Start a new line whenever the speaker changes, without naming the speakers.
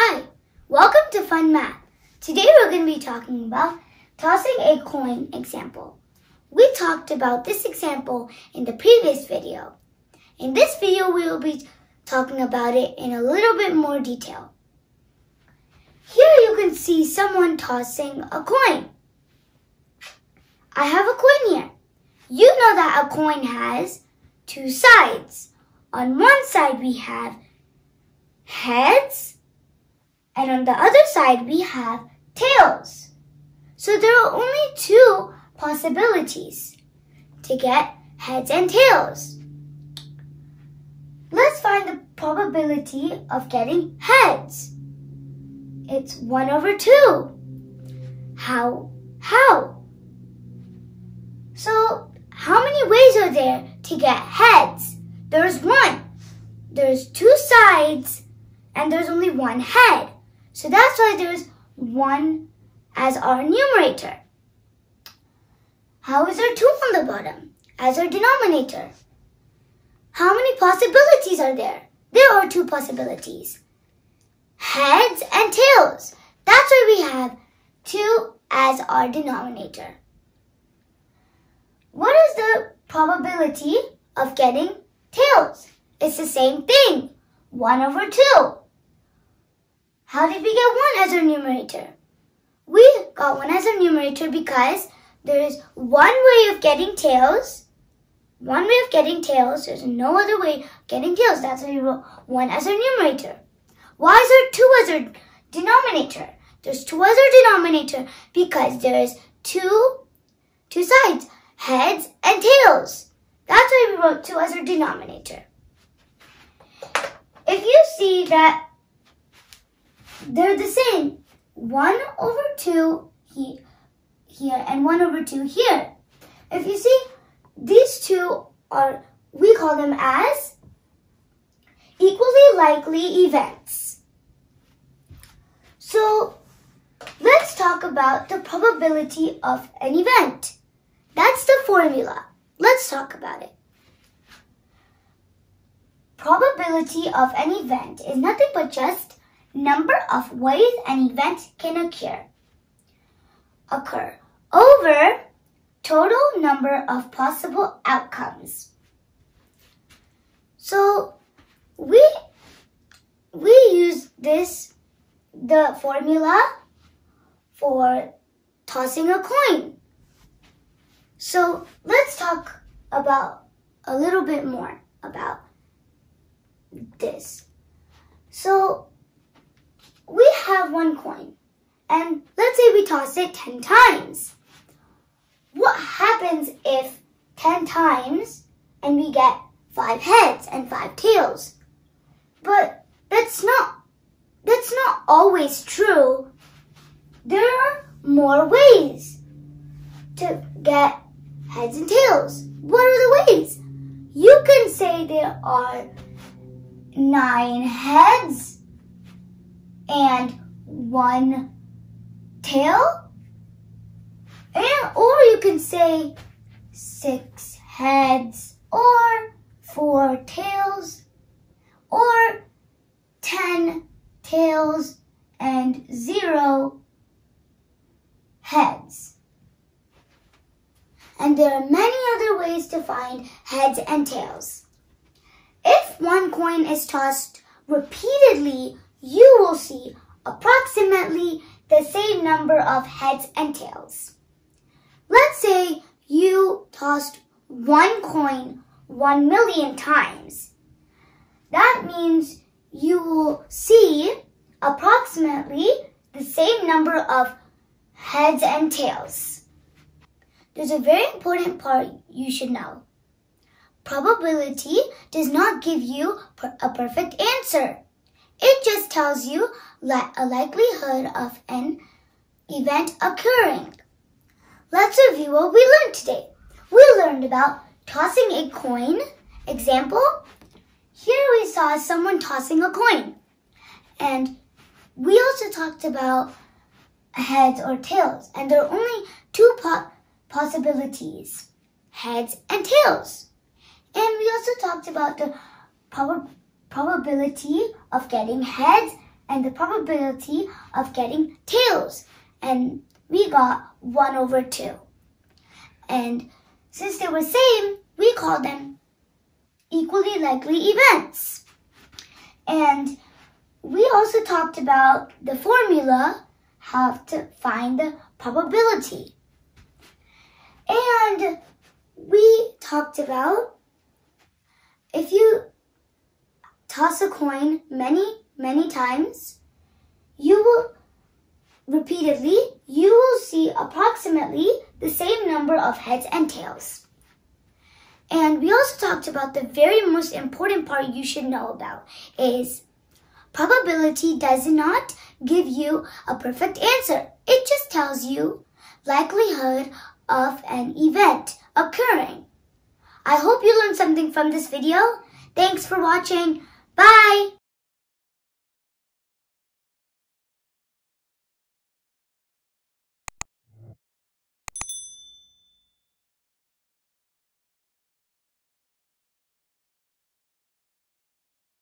Hi, welcome to Fun Math. Today we're going to be talking about tossing a coin example. We talked about this example in the previous video. In this video we will be talking about it in a little bit more detail. Here you can see someone tossing a coin. I have a coin here. You know that a coin has two sides. On one side we have heads and on the other side we have tails. So there are only two possibilities to get heads and tails. Let's find the probability of getting heads. It's 1 over 2. How? How? So, how many ways are there to get heads? There's one. There's two sides and there's only one head. So that's why there's 1 as our numerator. How is there 2 on the bottom as our denominator? How many possibilities are there? There are two possibilities. Heads and tails. That's why we have 2 as our denominator. What is the probability of getting tails? It's the same thing. 1 over 2. How did we get 1 as our numerator? We got 1 as our numerator because there is one way of getting tails. One way of getting tails. There's no other way of getting tails. That's why we wrote 1 as our numerator. Why is there 2 as our denominator? There's 2 as our denominator because there's two, two sides, heads and tails. That's why we wrote 2 as our denominator. If you see that they're the same, 1 over 2 here, here and 1 over 2 here. If you see, these two are, we call them as equally likely events. So let's talk about the probability of an event. That's the formula. Let's talk about it. Probability of an event is nothing but just number of ways an event can occur. Occur over total number of possible outcomes. So we we use this the formula for tossing a coin. So let's talk about a little bit more about this. So we have one coin and let's say we toss it 10 times. What happens if 10 times and we get five heads and five tails? But that's not, that's not always true. There are more ways to get heads and tails. What are the ways? You can say there are nine heads and one tail. And, or you can say six heads or four tails or ten tails and zero heads. And there are many other ways to find heads and tails. If one coin is tossed repeatedly, you will see approximately the same number of heads and tails. Let's say you tossed one coin one million times. That means you will see approximately the same number of heads and tails. There's a very important part you should know. Probability does not give you a perfect answer. It just tells you a likelihood of an event occurring. Let's review what we learned today. We learned about tossing a coin. Example, here we saw someone tossing a coin. And we also talked about heads or tails. And there are only two po possibilities, heads and tails. And we also talked about the prob probability of getting heads and the probability of getting tails. And we got 1 over 2. And since they were same, we call them equally likely events. And we also talked about the formula, how to find the probability. And we talked about if you toss a coin many, many times, you will repeatedly, you will see approximately the same number of heads and tails. And we also talked about the very most important part you should know about is probability does not give you a perfect answer. It just tells you likelihood of an event occurring. I hope you learned something from this video. Thanks for watching. Bye!